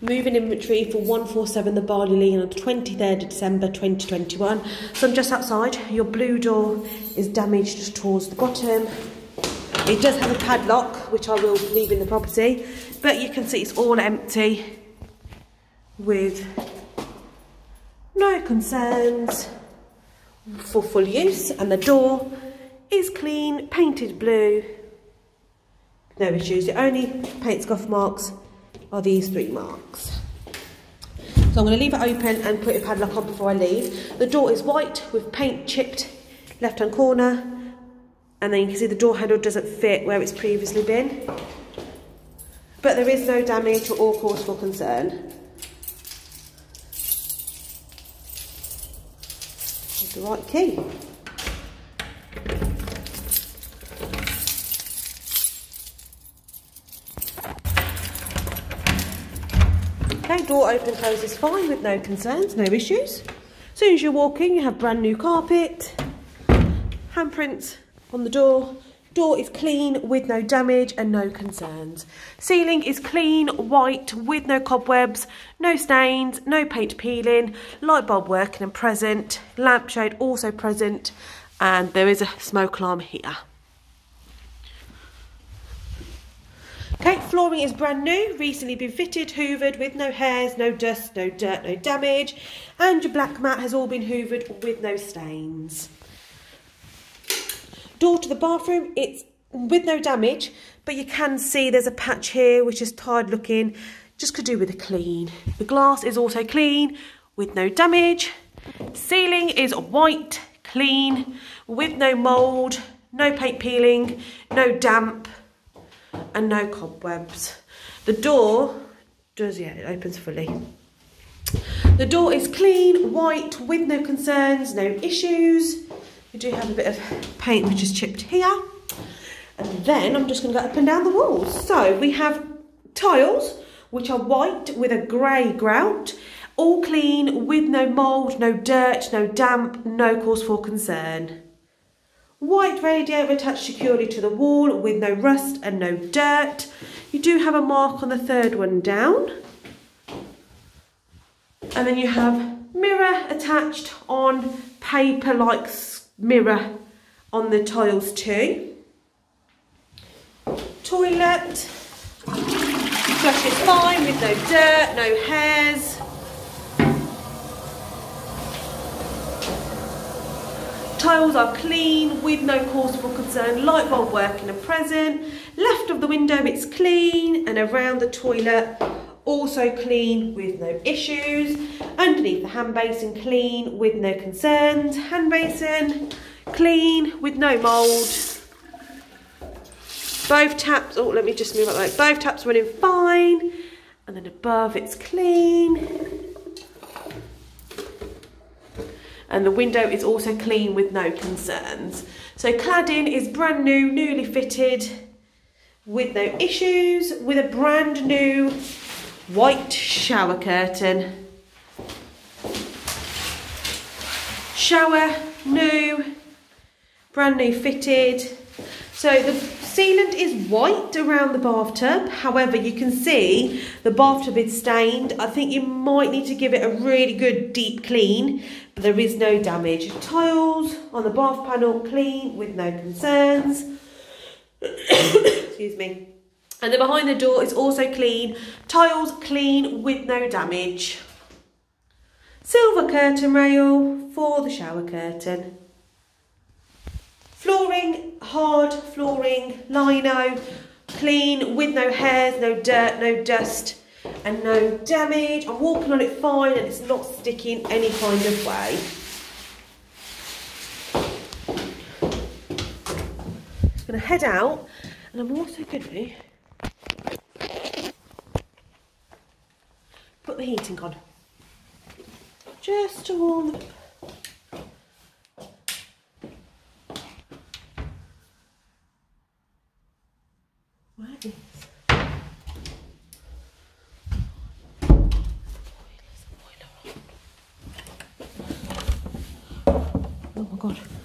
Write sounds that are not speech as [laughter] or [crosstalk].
moving inventory for 147 the Barley Lane on the 23rd of December 2021. So I'm just outside. Your blue door is damaged towards the bottom. It does have a padlock, which I will leave in the property, but you can see it's all empty with no concerns for full use and the door is clean, painted blue, no issues. The only paint scuff marks are these three marks. So I'm going to leave it open and put a padlock on before I leave. The door is white with paint chipped left hand corner and then you can see the door handle doesn't fit where it's previously been. But there is no damage or cause for concern. the right key. Okay, door open closes fine with no concerns, no issues. As soon as you walk in, you have brand new carpet, handprints on the door. Door is clean with no damage and no concerns. Ceiling is clean, white, with no cobwebs, no stains, no paint peeling, light bulb working and present, lampshade also present, and there is a smoke alarm here. Okay, flooring is brand new, recently been fitted, hoovered with no hairs, no dust, no dirt, no damage. And your black mat has all been hoovered with no stains. Door to the bathroom, it's with no damage, but you can see there's a patch here which is tired looking, just could do with a clean. The glass is also clean with no damage. Ceiling is white, clean, with no mould, no paint peeling, no damp, and no cobwebs. The door does, yeah, it opens fully. The door is clean, white, with no concerns, no issues. We do have a bit of paint which is chipped here. And then I'm just going to go up and down the walls. So we have tiles, which are white with a grey grout, all clean, with no mould, no dirt, no damp, no cause for concern. White radiator attached securely to the wall with no rust and no dirt. You do have a mark on the third one down. And then you have mirror attached on paper-like mirror on the tiles too. Toilet. Flush is fine with no dirt, no hairs. Tiles are clean with no cause for concern. Light bulb working and present. Left of the window it's clean and around the toilet also clean with no issues. Underneath the hand basin clean with no concerns. Hand basin clean with no mould. Both taps, oh let me just move up like Both taps running fine. And then above it's clean and the window is also clean with no concerns. So cladding is brand new, newly fitted, with no issues, with a brand new white shower curtain. Shower, new, brand new fitted. So the sealant is white around the bathtub. However, you can see the bathtub is stained. I think you might need to give it a really good deep clean, but there is no damage. Tiles on the bath panel clean with no concerns. [coughs] Excuse me. And then behind the door is also clean. Tiles clean with no damage. Silver curtain rail for the shower curtain. Flooring, hard flooring, lino, clean with no hairs, no dirt, no dust and no damage. I'm walking on it fine and it's not sticking any kind of way. I'm going to head out and I'm also going to put the heating on just to warm the What is? Oh my god.